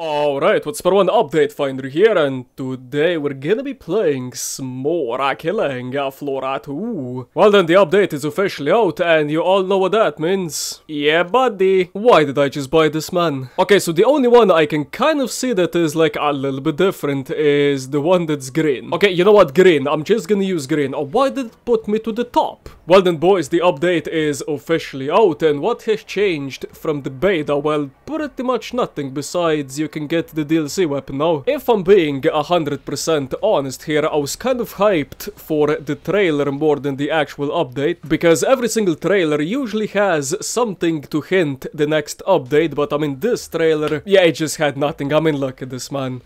Alright, what's for one update finder here, and today we're gonna be playing S'more Killing Floor 2. Well then, the update is officially out, and you all know what that means. Yeah, buddy. Why did I just buy this, man? Okay, so the only one I can kind of see that is like a little bit different is the one that's green. Okay, you know what, green. I'm just gonna use green. Oh, why did it put me to the top? Well then, boys, the update is officially out, and what has changed from the beta? Well, pretty much nothing besides you can get the DLC weapon now. If I'm being 100% honest here, I was kind of hyped for the trailer more than the actual update, because every single trailer usually has something to hint the next update, but I mean this trailer, yeah, it just had nothing. I mean look at this man.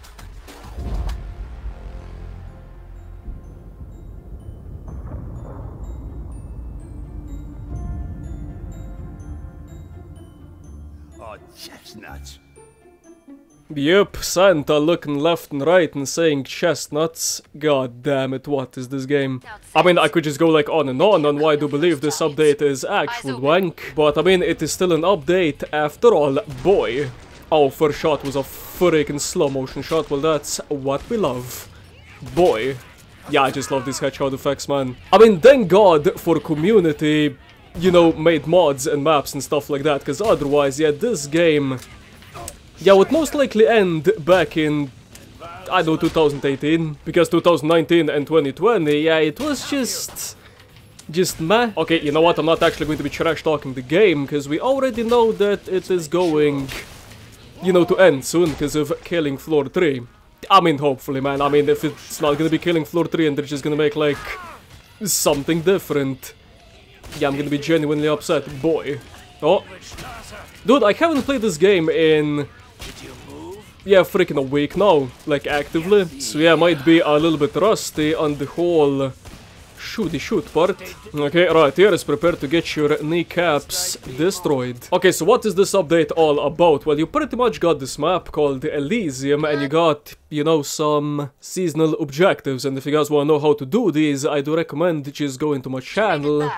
Oh, chestnuts. Yep, Santa looking left and right and saying chestnuts. God damn it, what is this game? I mean, I could just go like on and on on why I do believe this update is actual wank, but I mean, it is still an update after all, boy. Our first shot was a freaking slow motion shot, well that's what we love. Boy. Yeah, I just love these headshot effects, man. I mean, thank God for community, you know, made mods and maps and stuff like that, because otherwise, yeah, this game yeah, would most likely end back in, I know, 2018, because 2019 and 2020, yeah, it was just, just meh. Okay, you know what, I'm not actually going to be trash talking the game, because we already know that it is going, you know, to end soon, because of Killing Floor 3. I mean, hopefully, man, I mean, if it's not gonna be Killing Floor 3 and they're just gonna make, like, something different, yeah, I'm gonna be genuinely upset, boy. Oh. Dude, I haven't played this game in yeah, freaking awake now, like actively. So yeah, might be a little bit rusty on the whole shooty shoot part. Okay, right, here is prepared to get your kneecaps destroyed. Okay, so what is this update all about? Well, you pretty much got this map called Elysium and you got, you know, some seasonal objectives. And if you guys want to know how to do these, I do recommend just go into my channel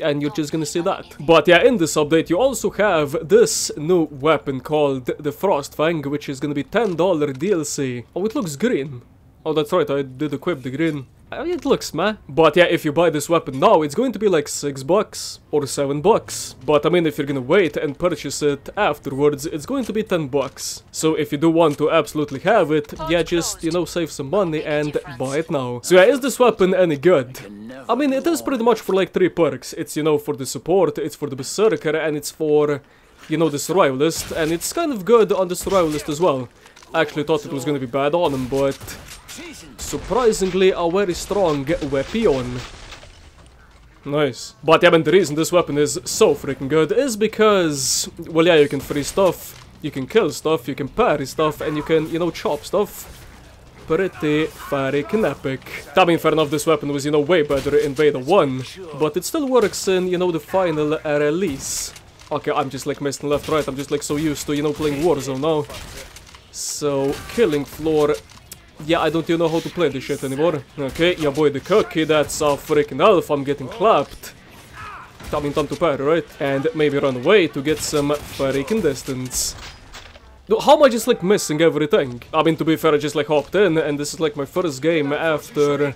and you're just gonna see that. But yeah, in this update you also have this new weapon called the Frostfang, which is gonna be $10 DLC. Oh, it looks green. Oh, that's right, I did equip the green. Uh, It looks meh. But yeah, if you buy this weapon now, it's going to be like 6 bucks or 7 bucks. But I mean, if you're gonna wait and purchase it afterwards, it's going to be 10 bucks. So if you do want to absolutely have it, yeah, just, you know, save some money and buy it now. So yeah, is this weapon any good? I mean, it is pretty much for like 3 perks. It's, you know, for the support, it's for the berserker, and it's for, you know, the survivalist. And it's kind of good on the survivalist as well. I actually thought it was gonna be bad on him, but surprisingly a very strong weapon. Nice. But yeah, man, the reason this weapon is so freaking good is because, well, yeah, you can free stuff, you can kill stuff, you can parry stuff, and you can, you know, chop stuff. Pretty freaking epic. I mean, fair enough, this weapon was, you know, way better in Beta 1, but it still works in, you know, the final release. Okay, I'm just like missing left, right, I'm just like so used to, you know, playing Warzone now. So, killing floor yeah, I don't even know how to play this shit anymore. Okay, yeah boy the cookie, that's a freaking elf, I'm getting clapped. I mean, time to parry, right? And maybe run away to get some freaking distance. How am I just like missing everything? I mean, to be fair, I just like hopped in, and this is like my first game after,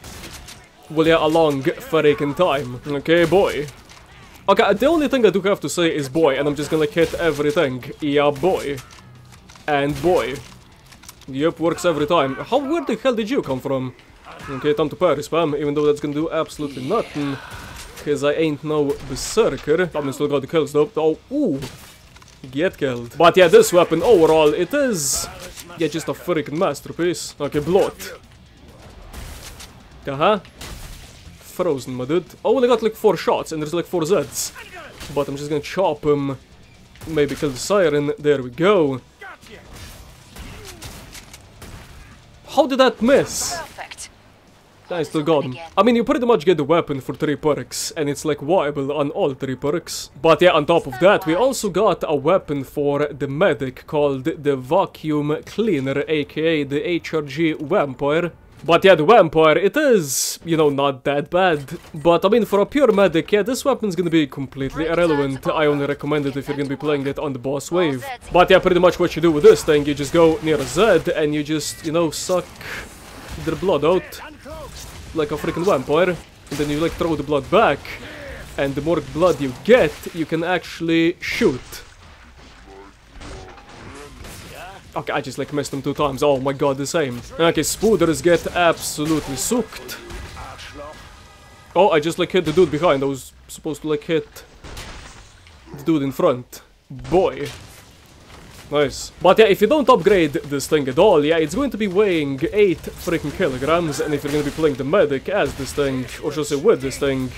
well, yeah, a long freaking time. Okay, boy. Okay, the only thing I do have to say is boy, and I'm just gonna like hit everything. Yeah, boy. And boy. Yep, works every time. How, where the hell did you come from? Okay, time to parry spam, even though that's gonna do absolutely nothing. Cause I ain't no berserker. I'm still got the kills though. Oh, ooh. Get killed. But yeah, this weapon overall, it is... Yeah, just a freaking masterpiece. Okay, blood. Uh-huh. Frozen, my dude. Oh, only got like four shots, and there's like four Zeds. But I'm just gonna chop him. Maybe kill the siren. There we go. How did that miss? Perfect. Got him. I mean, you pretty much get the weapon for 3 perks, and it's like viable on all 3 perks. But yeah, on top of that, we also got a weapon for the medic called the Vacuum Cleaner, aka the HRG Vampire. But yeah, the vampire, it is, you know, not that bad. But I mean, for a pure medic, yeah, this weapon's gonna be completely irrelevant. I only recommend it if you're gonna be playing it on the boss wave. But yeah, pretty much what you do with this thing, you just go near a Zed and you just, you know, suck their blood out like a freaking vampire. And then you like throw the blood back. And the more blood you get, you can actually shoot. Okay, I just like missed them two times. Oh my god, the same. Okay, spooders get absolutely soaked. Oh, I just like hit the dude behind. I was supposed to like hit the dude in front. Boy. Nice. But yeah, if you don't upgrade this thing at all, yeah, it's going to be weighing 8 freaking kilograms, and if you're going to be playing the medic as this thing, or should I say with this thing,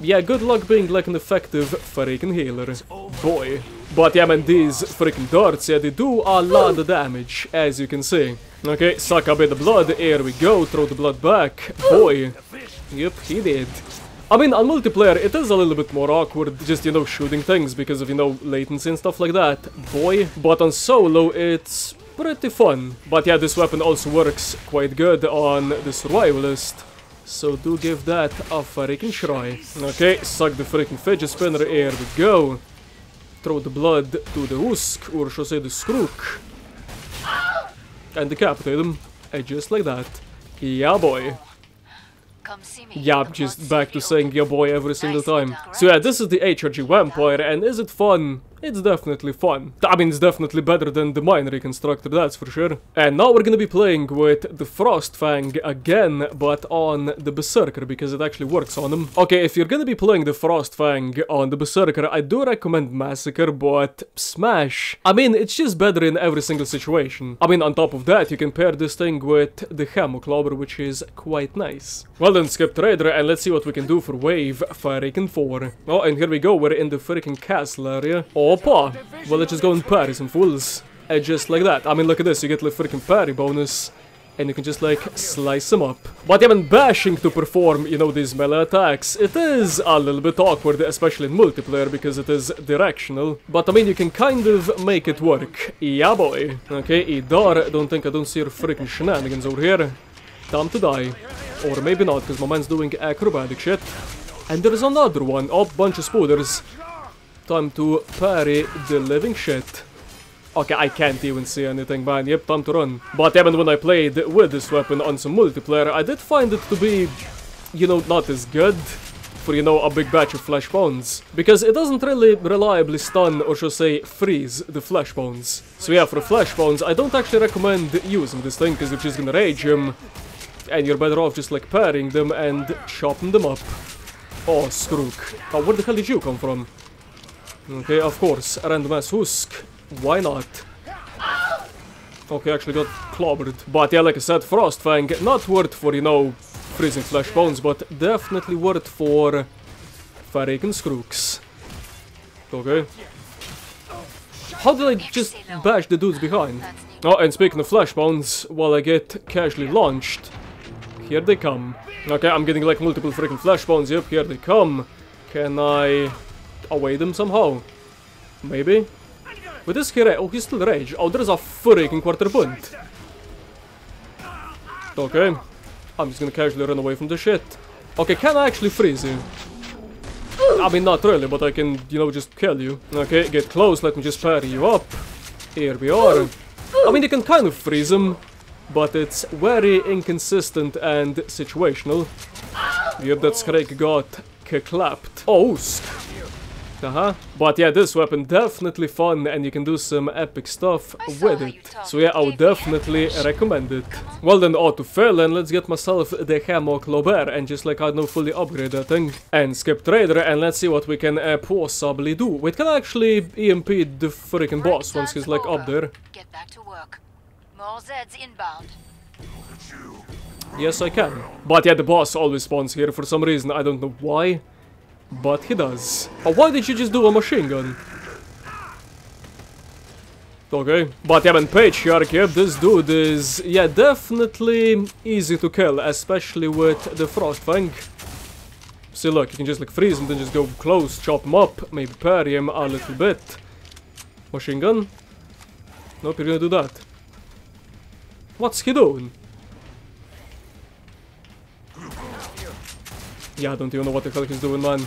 yeah, good luck being like an effective freaking healer. Boy. But yeah, man, these freaking darts, yeah, they do a lot of damage, as you can see. Okay, suck a bit of blood, here we go, throw the blood back. Boy. Yep, he did. I mean, on multiplayer, it is a little bit more awkward, just, you know, shooting things because of, you know, latency and stuff like that. Boy. But on solo, it's pretty fun. But yeah, this weapon also works quite good on the survivalist. So do give that a freaking try. Okay, suck the freaking fidget spinner, here we go. Throw the blood to the husk, or should I say the skrook. And decapitate eh, him. And just like that. Yeah, boy. Yeah, I'm just back to saying yeah boy every single time. So yeah, this is the HRG Vampire, and is it fun? It's definitely fun. I mean, it's definitely better than the Mine Reconstructor, that's for sure. And now we're gonna be playing with the Frostfang again, but on the Berserker, because it actually works on him. Okay, if you're gonna be playing the Frostfang on the Berserker, I do recommend Massacre, but Smash. I mean, it's just better in every single situation. I mean, on top of that, you can pair this thing with the Hemoclobber, which is quite nice. Well then, skip trader, and let's see what we can do for wave freaking 4. Oh, and here we go, we're in the freaking castle area. Opa! Well, let's just go and parry some fools. And just like that. I mean, look at this, you get the freaking parry bonus. And you can just like slice them up. But even bashing to perform, you know, these melee attacks, it is a little bit awkward, especially in multiplayer, because it is directional. But I mean, you can kind of make it work. Yeah, boy. Okay, EDAR, don't think I don't see your freaking shenanigans over here. Time to die. Or maybe not, because my man's doing acrobatic shit. And there's another one. Oh, bunch of spooders. Time to parry the living shit. Okay, I can't even see anything, man. Yep, time to run. But even when I played with this weapon on some multiplayer, I did find it to be, you know, not as good for, you know, a big batch of Fleshpounds. Because it doesn't really reliably stun, or should say, freeze the Fleshpounds. So yeah, for Fleshpounds, I don't actually recommend using this thing, because you're just gonna rage him, and you're better off just like parrying them and chopping them up. Oh, Skrook. Oh, where the hell did you come from? Okay, of course, random ass husk. Why not? Okay, actually got clobbered. But yeah, like I said, Frostfang, not worth for, you know, freezing Fleshpounds, but definitely worth for freaking Skrooks. Okay. How did I just bash the dudes behind? Oh, and speaking of Fleshpounds, while I get casually launched, here they come. Okay, I'm getting like multiple freaking Fleshpounds. Yep, here they come. Can I away them somehow? Maybe? With this here, oh, he's still rage. Oh, there's a freaking Quarter Pound. Okay. I'm just gonna casually run away from the shit. Okay, can I actually freeze you? I mean, not really, but I can, you know, just kill you. Okay, get close, let me just parry you up. Here we are. I mean, you can kind of freeze him, but it's very inconsistent and situational. Yep, that Scrake got clapped. Oh, uh-huh. But yeah, this weapon definitely fun and you can do some epic stuff with it. So yeah, I would definitely recommend it. Well then, auto fail and let's get myself the Hemoclobber and just like I know fully upgrade that thing. And skip trader and let's see what we can uh, possibly do. We can actually EMP the freaking boss once he's like up there. Get back to work. More Zeds inbound. Yes, I can. But yeah, the boss always spawns here for some reason, I don't know why. But he does. Oh, why did you just do a machine gun? Okay, but yeah, man, Patriarch, yep, this dude is, yeah, definitely easy to kill, especially with the Frost Frostfang. See, look, you can just like freeze him, then just go close, chop him up, maybe parry him a little bit. Machine gun? Nope, you're gonna do that. What's he doing? Yeah, I don't even know what the hell he's doing, man.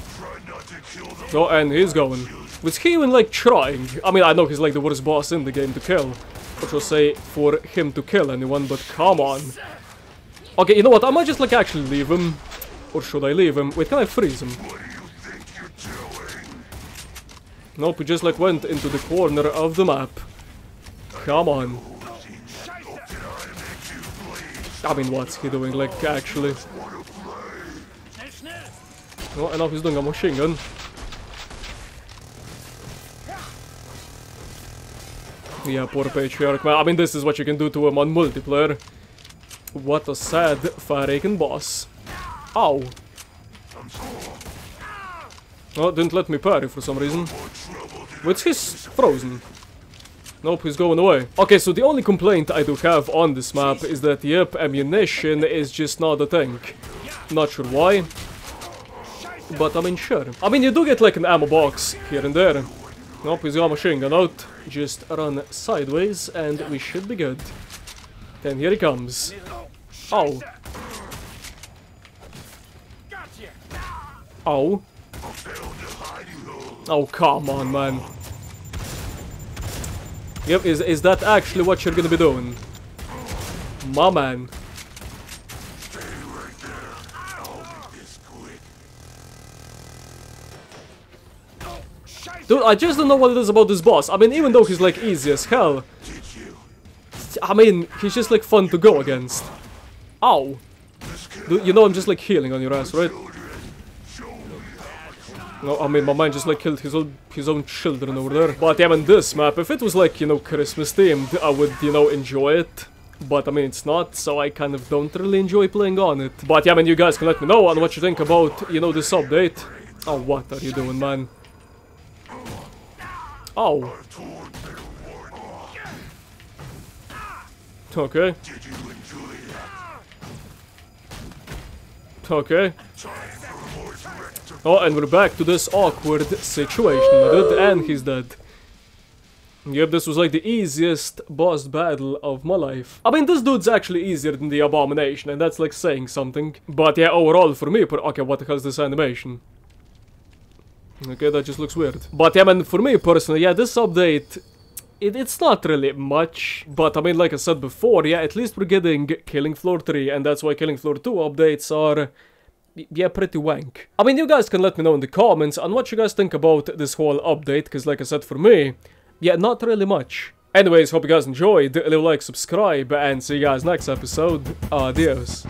Oh, and he's going. Was he even, like, trying? I mean, I know he's, like, the worst boss in the game to kill. Which will say for him to kill anyone, but come on. Okay, you know what? I might just, like, actually leave him. Or should I leave him? Wait, can I freeze him? Nope, he just, like, went into the corner of the map. Come on. I mean, what's he doing, like, actually? Oh, and now he's doing a machine gun. Yeah, poor Patriarch, man. I mean, this is what you can do to him on multiplayer. What a sad fucking boss. Ow. Oh, didn't let me parry for some reason. Which he's frozen. Nope, he's going away. Okay, so the only complaint I do have on this map is that, yep, ammunition is just not a thing. Not sure why. But I mean, sure. I mean, you do get like an ammo box here and there. Nope, he's got machine gun out. Just run sideways and we should be good. Then here he comes. Oh. Oh. Oh, come on, man. Yep, is, is that actually what you're gonna be doing? My man. Dude, I just don't know what it is about this boss. I mean, even though he's like easy as hell. I mean, he's just like fun to go against. Ow. Dude, you know I'm just like healing on your ass, right? No, I mean, my man just like killed his own, his own children over there. But yeah, man, this map, if it was like, you know, Christmas themed, I would, you know, enjoy it. But I mean, it's not, so I kind of don't really enjoy playing on it. But yeah, man, you guys can let me know on what you think about, you know, this update. Oh, what are you doing, man? Oh. Okay. Okay. Oh, and we're back to this awkward situation, dude, and he's dead. Yep, this was like the easiest boss battle of my life. I mean, this dude's actually easier than the Abomination, and that's like saying something. But yeah, overall, for me, okay, what the this animation? Okay, that just looks weird. But yeah, man, for me personally, yeah, this update, it, it's not really much. But I mean, like I said before, yeah, at least we're getting Killing Floor 3, and that's why Killing Floor 2 updates are yeah, pretty wank. I mean, you guys can let me know in the comments on what you guys think about this whole update, because like I said, for me, yeah, not really much. Anyways, hope you guys enjoyed, leave a like, subscribe, and see you guys next episode. Adios.